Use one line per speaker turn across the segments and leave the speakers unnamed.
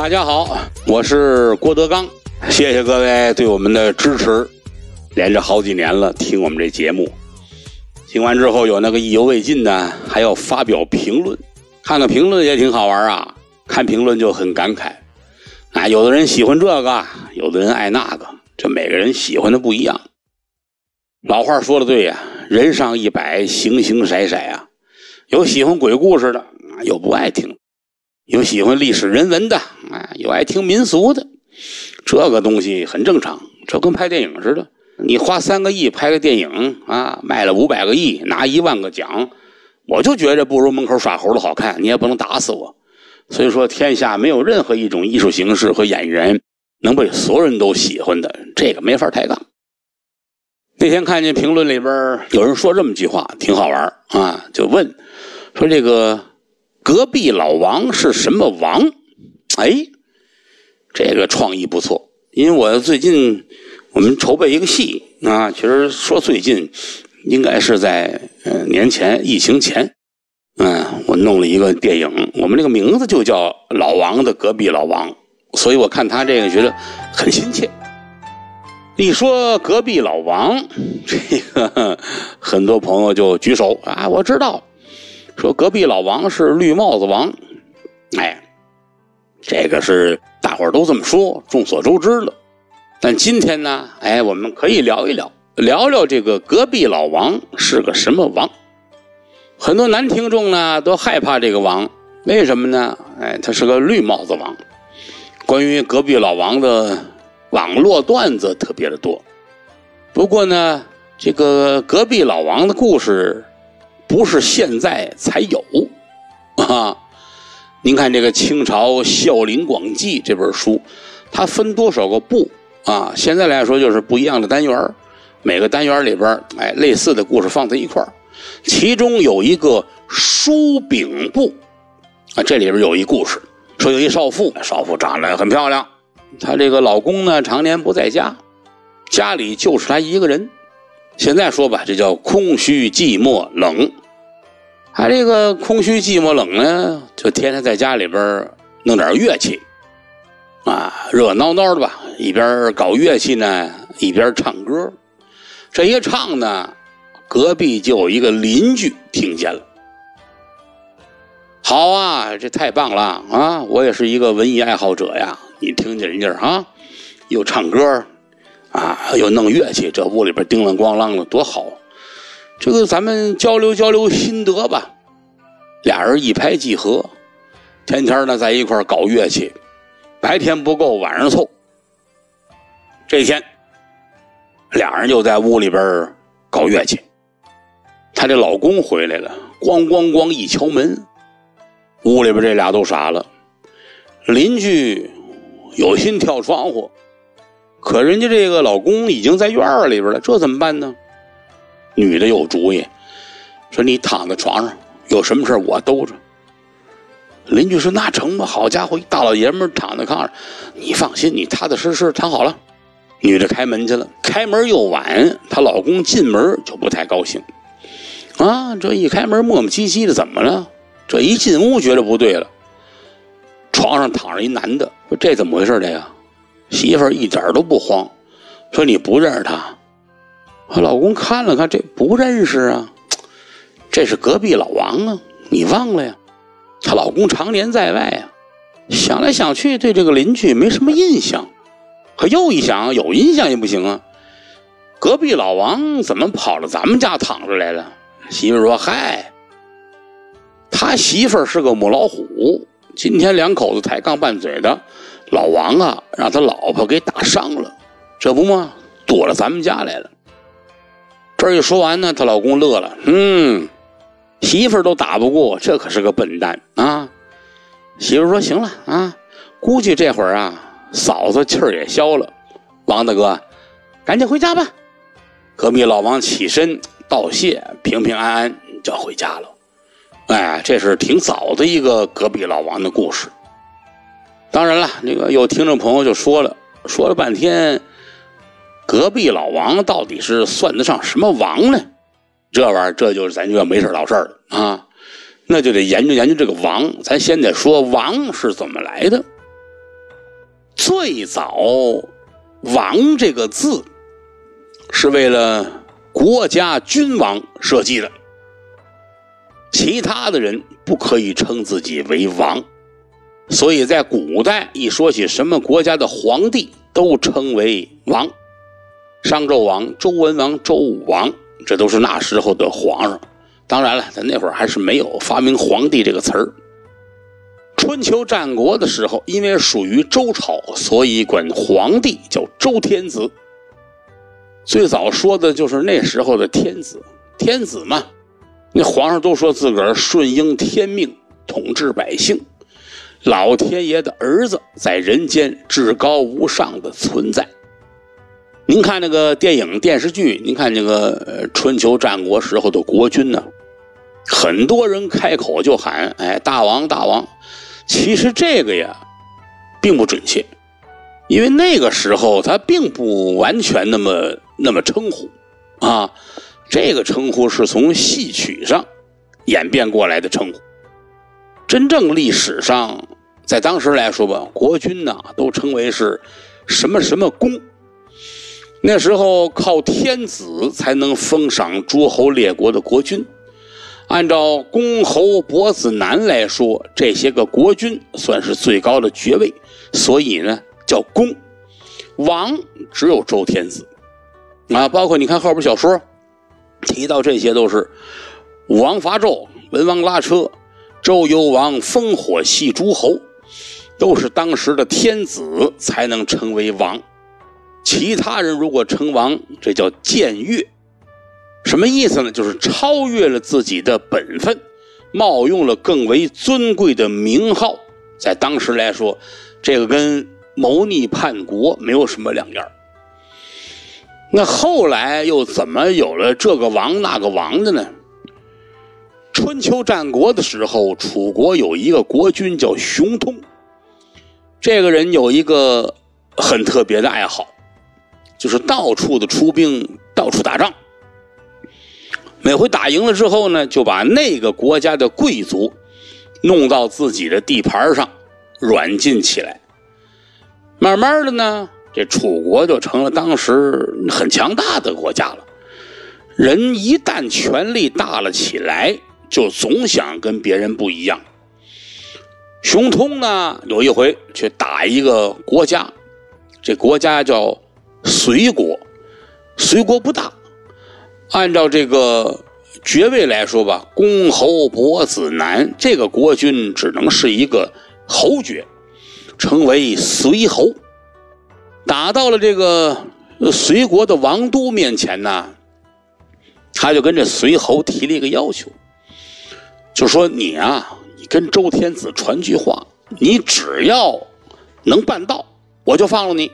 大家好，我是郭德纲，谢谢各位对我们的支持，连着好几年了听我们这节目，听完之后有那个意犹未尽的，还要发表评论，看看评论也挺好玩啊，看评论就很感慨。啊，有的人喜欢这个，有的人爱那个，这每个人喜欢的不一样。老话说的对呀，人上一百，形形色色啊，有喜欢鬼故事的，有不爱听。有喜欢历史人文的，啊，有爱听民俗的，这个东西很正常。这跟拍电影似的，你花三个亿拍个电影啊，卖了五百个亿，拿一万个奖，我就觉着不如门口耍猴的好看。你也不能打死我。所以说，天下没有任何一种艺术形式和演员能被所有人都喜欢的，这个没法抬杠。那天看见评论里边有人说这么句话，挺好玩啊，就问说这个。隔壁老王是什么王？哎，这个创意不错。因为我最近我们筹备一个戏啊，其实说最近应该是在呃年前疫情前，嗯，我弄了一个电影，我们这个名字就叫《老王的隔壁老王》，所以我看他这个觉得很亲切。一说隔壁老王，这个很多朋友就举手啊，我知道。说隔壁老王是绿帽子王，哎，这个是大伙儿都这么说，众所周知了。但今天呢，哎，我们可以聊一聊，聊聊这个隔壁老王是个什么王。很多男听众呢都害怕这个王，为什么呢？哎，他是个绿帽子王。关于隔壁老王的网络段子特别的多。不过呢，这个隔壁老王的故事。不是现在才有，啊！您看这个清朝《孝陵广记》这本书，它分多少个部啊？现在来说就是不一样的单元每个单元里边哎，类似的故事放在一块其中有一个书饼部啊，这里边有一故事，说有一少妇，少妇长得很漂亮，她这个老公呢常年不在家，家里就是她一个人。现在说吧，这叫空虚寂寞冷。他这个空虚寂寞冷呢，就天天在家里边弄点乐器，啊，热热闹闹的吧，一边搞乐器呢，一边唱歌。这一唱呢，隔壁就有一个邻居听见了。好啊，这太棒了啊！我也是一个文艺爱好者呀，你听见人家啊，又唱歌，啊，又弄乐器，这屋里边叮啷咣啷的，多好。这个咱们交流交流心得吧，俩人一拍即合，天天呢在一块搞乐器，白天不够晚上凑。这天，俩人就在屋里边搞乐器。她这老公回来了，咣咣咣一敲门，屋里边这俩都傻了。邻居有心跳窗户，可人家这个老公已经在院里边了，这怎么办呢？女的有主意，说你躺在床上，有什么事我兜着。邻居说那成吧，好家伙，一大老爷们躺在炕上，你放心，你踏踏实实躺好了。女的开门去了，开门又晚，她老公进门就不太高兴。啊，这一开门磨磨唧唧的，怎么了？这一进屋觉得不对了，床上躺着一男的，说这怎么回事？这个媳妇一点都不慌，说你不认识他。我老公看了看，这不认识啊，这是隔壁老王啊，你忘了呀？她老公常年在外啊，想来想去，对这个邻居没什么印象。可又一想，有印象也不行啊。隔壁老王怎么跑到咱们家躺着来了？媳妇说：“嗨，他媳妇是个母老虎，今天两口子抬杠拌嘴的，老王啊，让他老婆给打伤了，这不嘛，躲到咱们家来了。”这一说完呢，她老公乐了，嗯，媳妇儿都打不过，这可是个笨蛋啊！媳妇说：“行了啊，估计这会儿啊，嫂子气儿也消了。王大哥，赶紧回家吧。”隔壁老王起身道谢，平平安安就回家了。哎，这是挺早的一个隔壁老王的故事。当然了，那个有听众朋友就说了，说了半天。隔壁老王到底是算得上什么王呢？这玩意儿，这就是咱就要没事闹事儿了啊！那就得研究研究这个王。咱先得说王是怎么来的。最早“王”这个字是为了国家君王设计的，其他的人不可以称自己为王，所以在古代一说起什么国家的皇帝，都称为王。商纣王、周文王、周武王，这都是那时候的皇上。当然了，在那会儿还是没有发明“皇帝”这个词儿。春秋战国的时候，因为属于周朝，所以管皇帝叫周天子。最早说的就是那时候的天子，天子嘛，那皇上都说自个儿顺应天命，统治百姓，老天爷的儿子，在人间至高无上的存在。您看那个电影、电视剧，您看那个春秋战国时候的国君呢？很多人开口就喊：“哎，大王，大王！”其实这个呀，并不准确，因为那个时候他并不完全那么那么称呼啊。这个称呼是从戏曲上演变过来的称呼。真正历史上，在当时来说吧，国君呐都称为是什么什么公。那时候靠天子才能封赏诸侯列国的国君。按照公侯伯子男来说，这些个国君算是最高的爵位，所以呢叫公。王只有周天子啊，包括你看后边小说提到这些都是武王伐纣，文王拉车，周幽王烽火戏诸侯，都是当时的天子才能称为王。其他人如果称王，这叫僭越。什么意思呢？就是超越了自己的本分，冒用了更为尊贵的名号。在当时来说，这个跟谋逆叛国没有什么两样。那后来又怎么有了这个王那个王的呢？春秋战国的时候，楚国有一个国君叫熊通，这个人有一个很特别的爱好，就是到处的出兵，到处打仗。每回打赢了之后呢，就把那个国家的贵族弄到自己的地盘上软禁起来。慢慢的呢，这楚国就成了当时很强大的国家了。人一旦权力大了起来，就总想跟别人不一样。熊通呢，有一回去打一个国家，这国家叫隋国，隋国不大。按照这个爵位来说吧，公侯伯子男，这个国君只能是一个侯爵，称为随侯。打到了这个隋国的王都面前呢，他就跟这随侯提了一个要求，就说你啊，你跟周天子传句话，你只要能办到，我就放了你。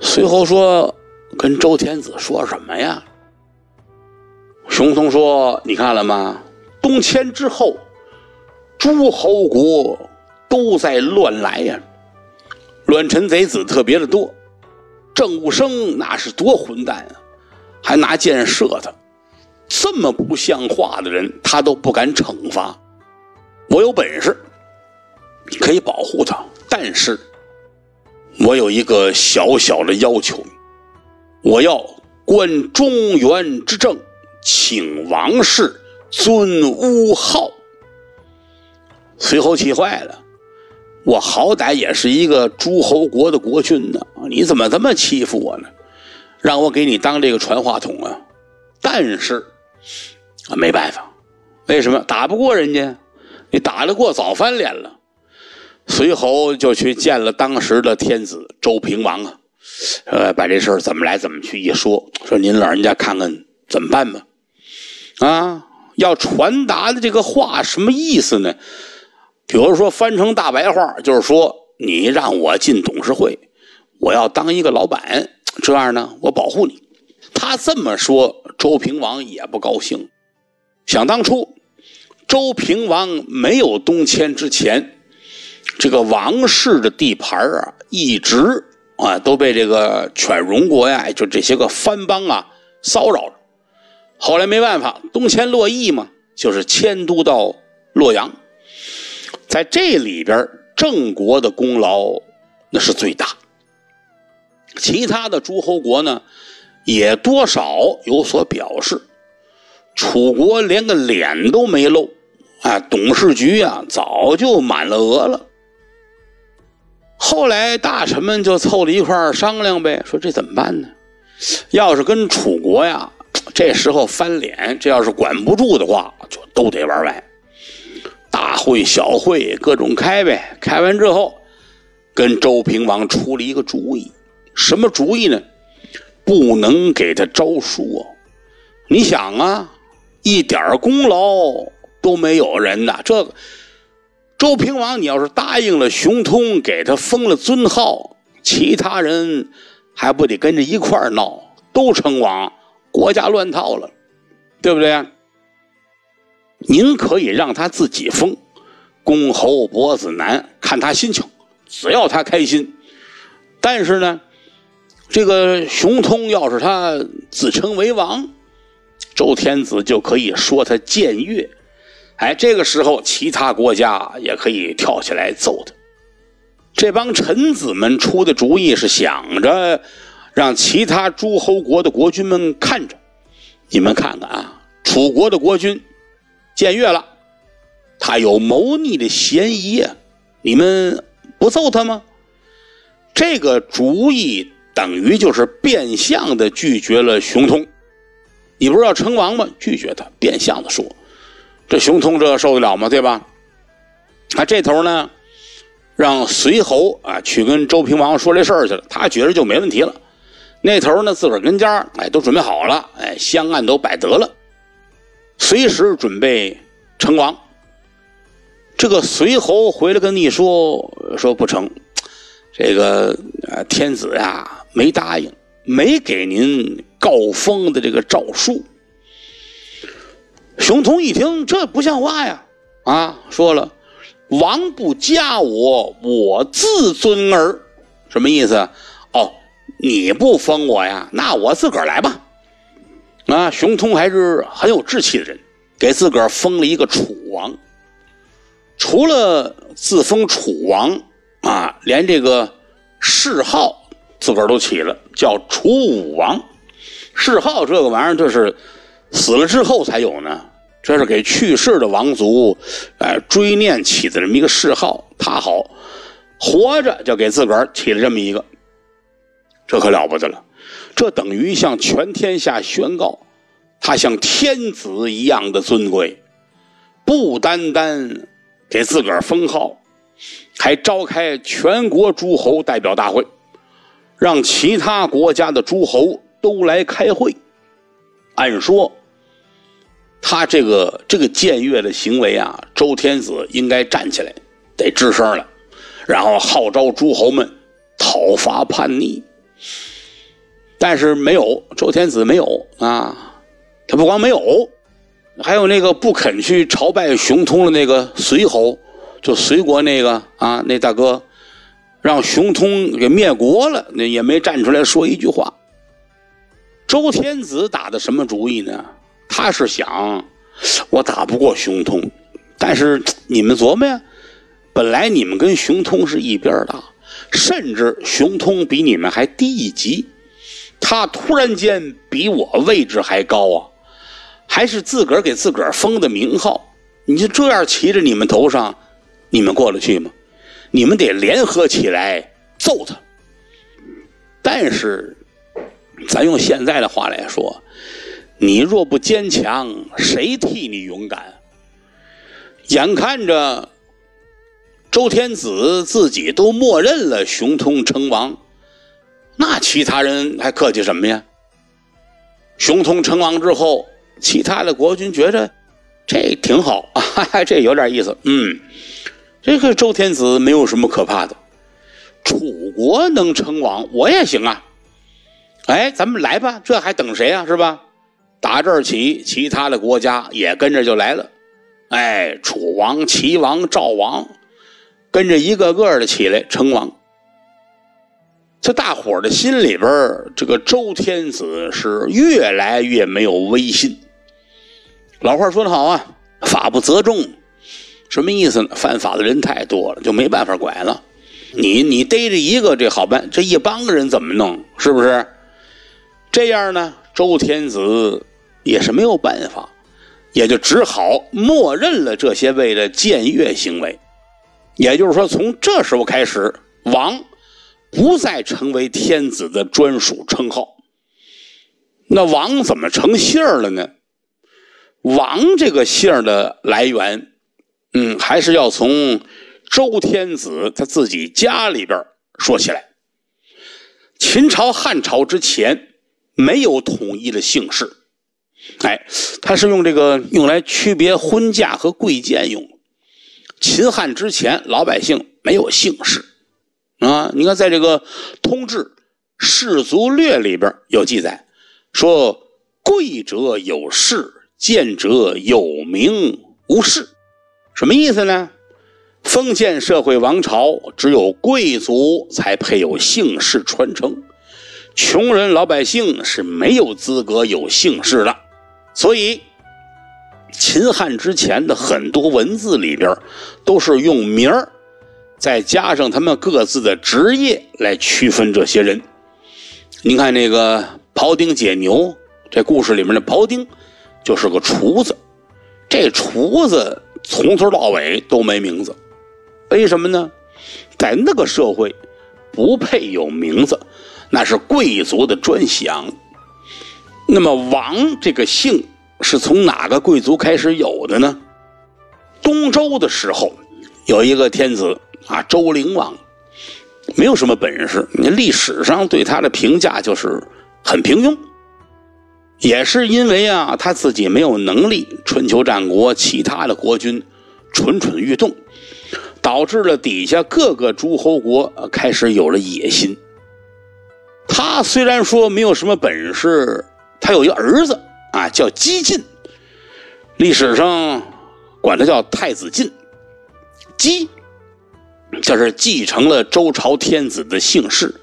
随后说：“跟周天子说什么呀？”熊通说：“你看了吗？东迁之后，诸侯国都在乱来呀，乱臣贼子特别的多。郑武生那是多混蛋啊，还拿箭射他。这么不像话的人，他都不敢惩罚。我有本事可以保护他，但是我有一个小小的要求，我要观中原之政。”请王室尊巫号，随后气坏了。我好歹也是一个诸侯国的国君呢，你怎么这么欺负我呢？让我给你当这个传话筒啊！但是啊，没办法，为什么打不过人家？你打得过早翻脸了。随后就去见了当时的天子周平王啊，呃，把这事儿怎么来怎么去一说，说您老人家看看怎么办吧。啊，要传达的这个话什么意思呢？比如说翻成大白话，就是说你让我进董事会，我要当一个老板，这样呢，我保护你。他这么说，周平王也不高兴。想当初，周平王没有东迁之前，这个王室的地盘啊，一直啊都被这个犬戎国呀，就这些个藩邦啊骚扰着。后来没办法，东迁洛邑嘛，就是迁都到洛阳。在这里边，郑国的功劳那是最大。其他的诸侯国呢，也多少有所表示。楚国连个脸都没露，啊，董事局啊早就满了额了。后来大臣们就凑到一块商量呗，说这怎么办呢？要是跟楚国呀，这时候翻脸，这要是管不住的话，就都得玩完。大会小会各种开呗，开完之后，跟周平王出了一个主意，什么主意呢？不能给他招书啊。你想啊。一点功劳都没有人呐！这周平王，你要是答应了熊通，给他封了尊号，其他人还不得跟着一块闹，都称王，国家乱套了，对不对？您可以让他自己封，公侯伯子男，看他心情，只要他开心。但是呢，这个熊通要是他自称为王。周天子就可以说他僭越，哎，这个时候其他国家也可以跳起来揍他。这帮臣子们出的主意是想着让其他诸侯国的国君们看着，你们看看啊，楚国的国君僭越了，他有谋逆的嫌疑啊，你们不揍他吗？这个主意等于就是变相的拒绝了熊通。你不是要称王吗？拒绝他，变相的说，这熊通这受得了吗？对吧？他这头呢，让随侯啊去跟周平王说这事儿去了，他觉着就没问题了。那头呢，自个儿跟家哎都准备好了，哎香案都摆得了，随时准备称王。这个随侯回来跟你说说不成，这个呃天子呀没答应。没给您告封的这个诏书，熊通一听，这不像话呀！啊，说了，王不加我，我自尊儿，什么意思？哦，你不封我呀？那我自个儿来吧。啊，熊通还是很有志气的人，给自个儿封了一个楚王。除了自封楚王啊，连这个谥号。自个儿都起了，叫楚武王，谥号这个玩意儿就是死了之后才有呢。这是给去世的王族，哎，追念起的这么一个谥号。他好，活着就给自个儿起了这么一个，这可了不得了。这等于向全天下宣告，他像天子一样的尊贵，不单单给自个儿封号，还召开全国诸侯代表大会。让其他国家的诸侯都来开会。按说，他这个这个僭越的行为啊，周天子应该站起来，得吱声了，然后号召诸侯们讨伐叛逆。但是没有，周天子没有啊，他不光没有，还有那个不肯去朝拜熊通的那个随侯，就随国那个啊，那大哥。让熊通给灭国了，那也没站出来说一句话。周天子打的什么主意呢？他是想，我打不过熊通，但是 你们琢磨呀，本来你们跟熊通是一边大，甚至熊通比你们还低一级，他突然间比我位置还高啊，还是自个儿给自个儿封的名号，你就这样骑着你们头上，你们过得去吗？你们得联合起来揍他，但是咱用现在的话来说，你若不坚强，谁替你勇敢？眼看着周天子自己都默认了熊通称王，那其他人还客气什么呀？熊通称王之后，其他的国君觉着这挺好啊，这有点意思，嗯。这个周天子没有什么可怕的，楚国能称王，我也行啊！哎，咱们来吧，这还等谁啊？是吧？打这儿起，其他的国家也跟着就来了。哎，楚王、齐王、赵王，跟着一个个的起来称王。这大伙儿的心里边这个周天子是越来越没有威信。老话说得好啊，法不责众。什么意思呢？犯法的人太多了，就没办法管了。你你逮着一个这好办，这一帮人怎么弄？是不是？这样呢，周天子也是没有办法，也就只好默认了这些位的僭越行为。也就是说，从这时候开始，王不再成为天子的专属称号。那王怎么成姓了呢？王这个姓的来源，嗯，还是要从周天子他自己家里边说起来。秦朝、汉朝之前没有统一的姓氏，哎，他是用这个用来区别婚嫁和贵贱用。秦汉之前，老百姓没有姓氏啊！你看，在这个《通志·氏族略》里边有记载，说贵者有氏，贱者有名无氏。什么意思呢？封建社会王朝只有贵族才配有姓氏传承，穷人老百姓是没有资格有姓氏的，所以。秦汉之前的很多文字里边，都是用名儿，再加上他们各自的职业来区分这些人。您看那个庖丁解牛，这故事里面的庖丁就是个厨子，这厨子从头到尾都没名字，为什么呢？在那个社会，不配有名字，那是贵族的专享。那么王这个姓。是从哪个贵族开始有的呢？东周的时候，有一个天子啊，周灵王，没有什么本事，你历史上对他的评价就是很平庸。也是因为啊，他自己没有能力，春秋战国其他的国君蠢蠢欲动，导致了底下各个诸侯国开始有了野心。他虽然说没有什么本事，他有一个儿子。啊，叫姬晋，历史上管他叫太子晋。姬就是继承了周朝天子的姓氏，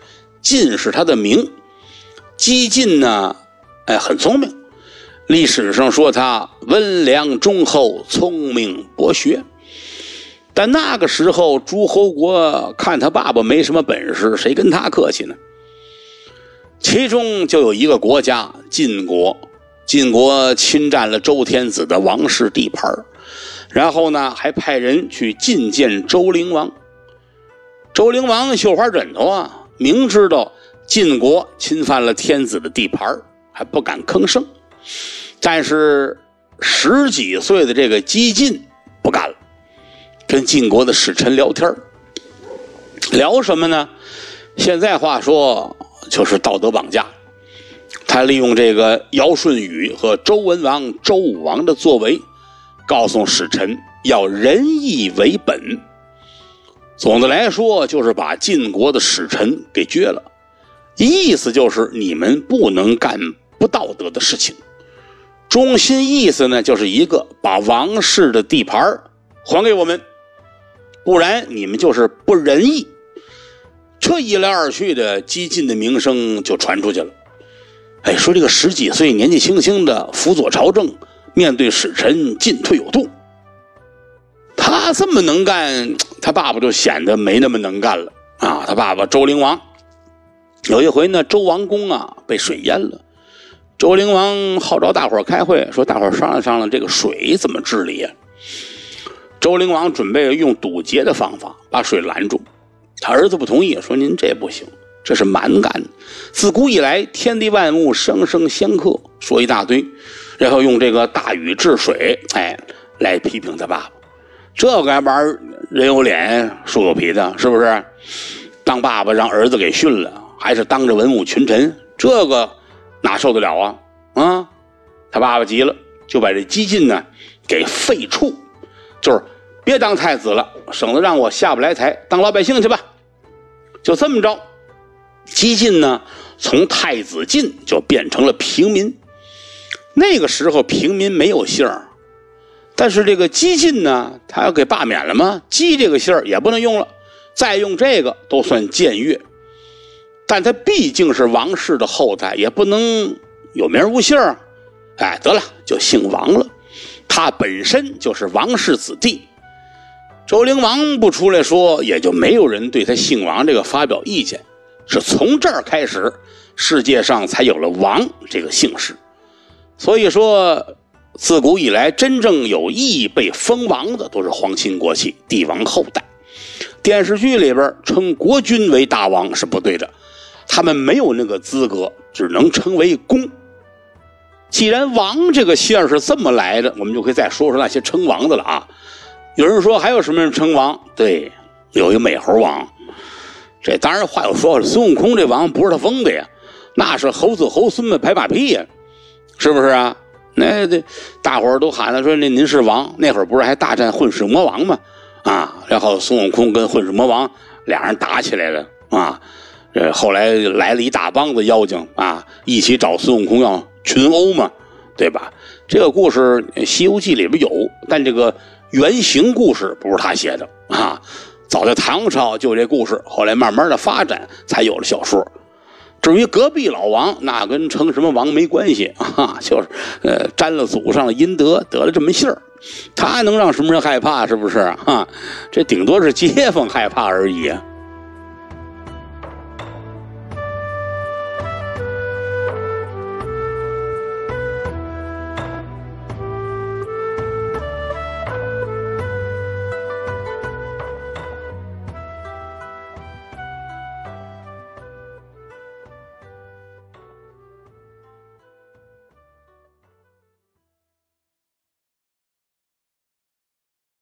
晋是他的名。姬晋呢，哎，很聪明。历史上说他温良忠厚、聪明博学。但那个时候，诸侯国看他爸爸没什么本事，谁跟他客气呢？其中就有一个国家晋国。晋国侵占了周天子的王室地盘然后呢，还派人去觐见周灵王。周灵王绣花枕头啊，明知道晋国侵犯了天子的地盘还不敢吭声。但是十几岁的这个姬晋不干了，跟晋国的使臣聊天聊什么呢？现在话说就是道德绑架。他利用这个尧舜禹和周文王、周武王的作为，告诉使臣要仁义为本。总的来说，就是把晋国的使臣给撅了，意思就是你们不能干不道德的事情。中心意思呢，就是一个把王室的地盘还给我们，不然你们就是不仁义。这一来二去的，激进的名声就传出去了。哎，说这个十几岁年纪轻轻的辅佐朝政，面对使臣进退有度。他这么能干，他爸爸就显得没那么能干了啊！他爸爸周灵王有一回呢，周王宫啊被水淹了，周灵王号召大伙开会，说大伙商量商量这个水怎么治理呀？周灵王准备用堵截的方法把水拦住，他儿子不同意，说您这不行。这是蛮干，自古以来天地万物生生相克，说一大堆，然后用这个大禹治水，哎，来批评他爸爸。这个玩意儿人有脸树有皮的，是不是？当爸爸让儿子给训了，还是当着文武群臣，这个哪受得了啊？啊！他爸爸急了，就把这姬晋呢给废黜，就是别当太子了，省得让我下不来台，当老百姓去吧。就这么着。姬晋呢，从太子晋就变成了平民。那个时候平民没有姓儿，但是这个姬晋呢，他要给罢免了吗？姬这个姓儿也不能用了，再用这个都算僭越。但他毕竟是王室的后代，也不能有名无姓儿。哎，得了，就姓王了。他本身就是王室子弟。周灵王不出来说，也就没有人对他姓王这个发表意见。是从这儿开始，世界上才有了王这个姓氏。所以说，自古以来，真正有意被封王的，都是皇亲国戚、帝王后代。电视剧里边称国君为大王是不对的，他们没有那个资格，只能称为公。既然王这个姓是这么来的，我们就可以再说说那些称王的了啊。有人说还有什么人称王？对，有一个美猴王。这当然话又说了，孙悟空这王不是他封的呀，那是猴子猴孙们拍马屁呀，是不是啊？那这大伙儿都喊了说那您是王，那会儿不是还大战混世魔王吗？啊，然后孙悟空跟混世魔王俩人打起来了啊，这后来来了一大帮子妖精啊，一起找孙悟空要群殴嘛，对吧？这个故事《西游记》里边有，但这个原型故事不是他写的啊。早在唐朝就这故事，后来慢慢的发展才有了小说。至于隔壁老王，那跟称什么王没关系啊，就是呃沾了祖上的阴德，得了这么信儿，他能让什么人害怕？是不是啊？这顶多是街坊害怕而已啊。